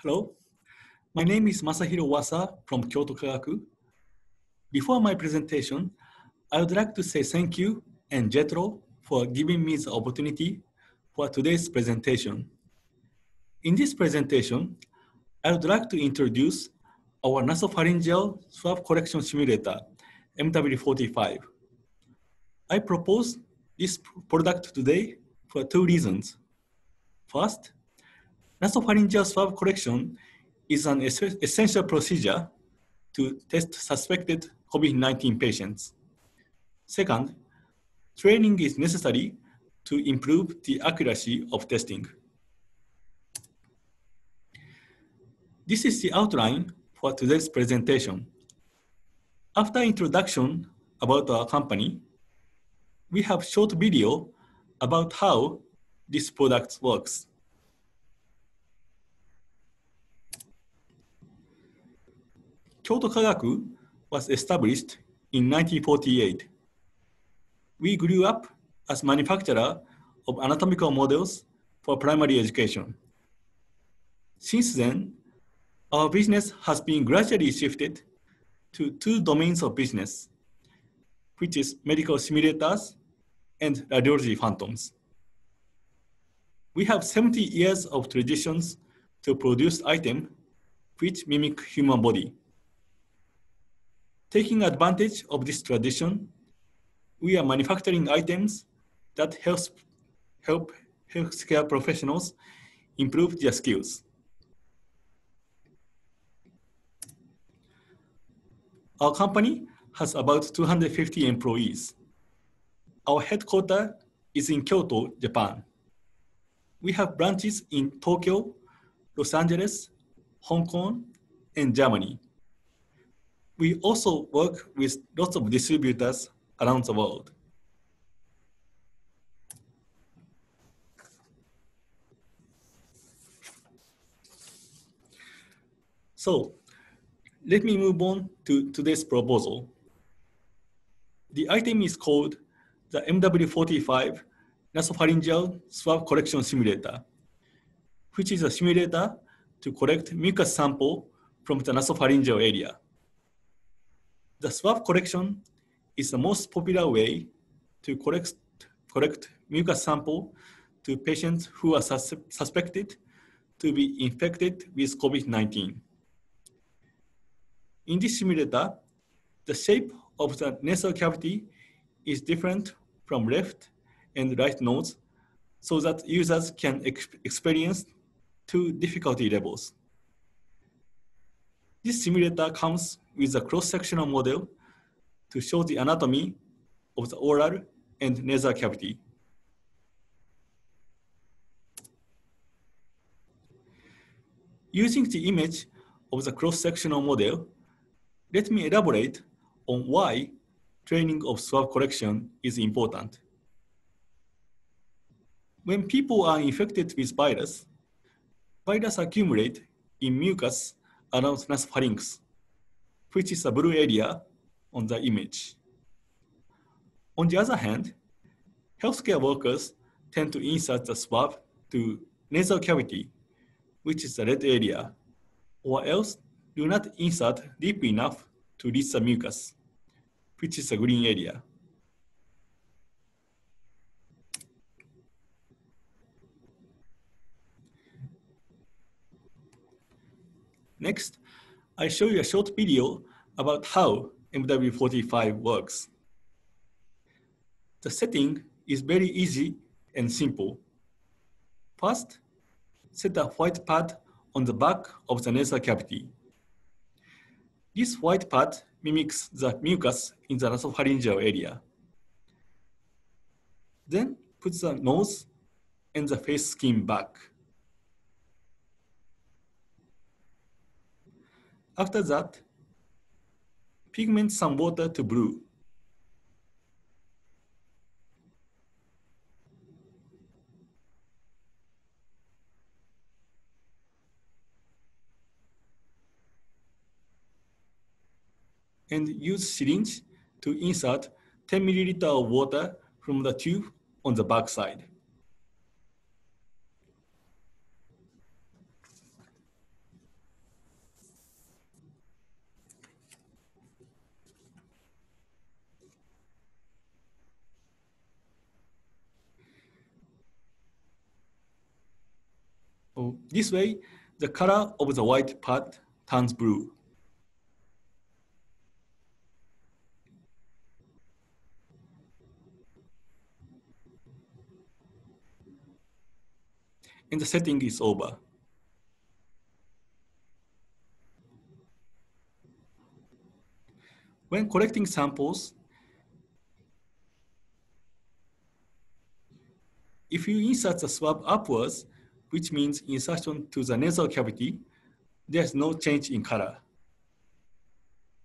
Hello, my name is Masahiro Wasa from Kyoto Kagaku. Before my presentation, I would like to say thank you and JETRO for giving me the opportunity for today's presentation. In this presentation, I would like to introduce our nasopharyngeal swab collection simulator, MW45. I propose this product today for two reasons. First, nasopharyngeal swab collection is an essential procedure to test suspected COVID-19 patients. Second, training is necessary to improve the accuracy of testing. This is the outline for today's presentation. After introduction about our company, we have short video about how this product works. Kyoto Kagaku was established in 1948. We grew up as manufacturer of anatomical models for primary education. Since then, our business has been gradually shifted to two domains of business, which is medical simulators and radiology phantoms. We have 70 years of traditions to produce items which mimic human body. Taking advantage of this tradition, we are manufacturing items that help, help healthcare professionals improve their skills. Our company has about 250 employees. Our headquarters is in Kyoto, Japan. We have branches in Tokyo, Los Angeles, Hong Kong, and Germany. We also work with lots of distributors around the world. So let me move on to today's proposal. The item is called the MW45 nasopharyngeal swab collection simulator, which is a simulator to collect mucus sample from the nasopharyngeal area. The swab collection is the most popular way to collect, collect mucus sample to patients who are sus suspected to be infected with COVID-19. In this simulator, the shape of the nasal cavity is different from left and right nodes so that users can ex experience two difficulty levels. This simulator comes with a cross-sectional model to show the anatomy of the oral and nasal cavity. Using the image of the cross-sectional model, let me elaborate on why training of swab collection is important. When people are infected with virus, virus accumulate in mucus around nasopharynx, which is a blue area on the image. On the other hand, healthcare workers tend to insert the swab to nasal cavity, which is the red area, or else do not insert deep enough to reach the mucus, which is the green area. Next, I show you a short video about how MW45 works. The setting is very easy and simple. First, set a white pad on the back of the nasal cavity. This white pad mimics the mucus in the nasopharyngeal area. Then put the nose and the face skin back. After that, pigment some water to blue. And use syringe to insert 10 milliliter of water from the tube on the back This way, the color of the white part turns blue. And the setting is over. When collecting samples, if you insert the swab upwards, which means insertion to the nasal cavity, there's no change in color.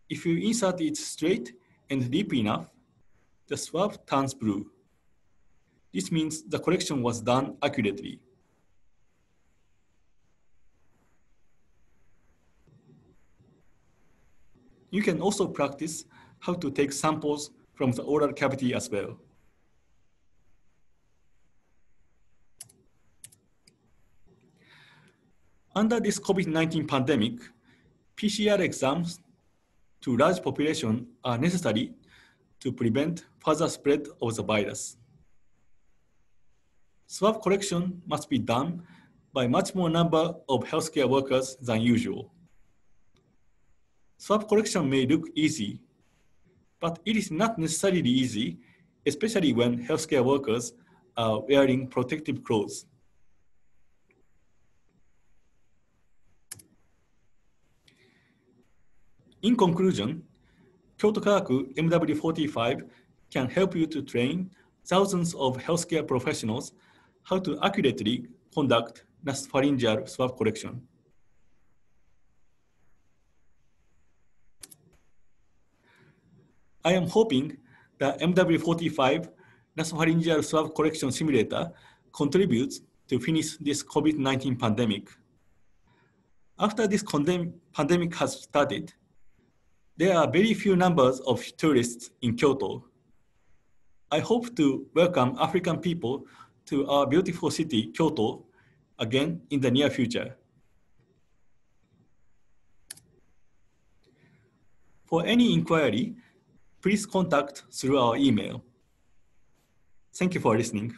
If you insert it straight and deep enough, the swab turns blue. This means the correction was done accurately. You can also practice how to take samples from the oral cavity as well. Under this COVID-19 pandemic, PCR exams to large population are necessary to prevent further spread of the virus. Swab collection must be done by much more number of healthcare workers than usual. Swab collection may look easy, but it is not necessarily easy, especially when healthcare workers are wearing protective clothes. In conclusion, Kyoto Kagaku MW45 can help you to train thousands of healthcare professionals how to accurately conduct nasopharyngeal swab collection. I am hoping the MW45 nasopharyngeal swab collection simulator contributes to finish this COVID-19 pandemic. After this pandemic has started, there are very few numbers of tourists in Kyoto. I hope to welcome African people to our beautiful city, Kyoto, again in the near future. For any inquiry, please contact through our email. Thank you for listening.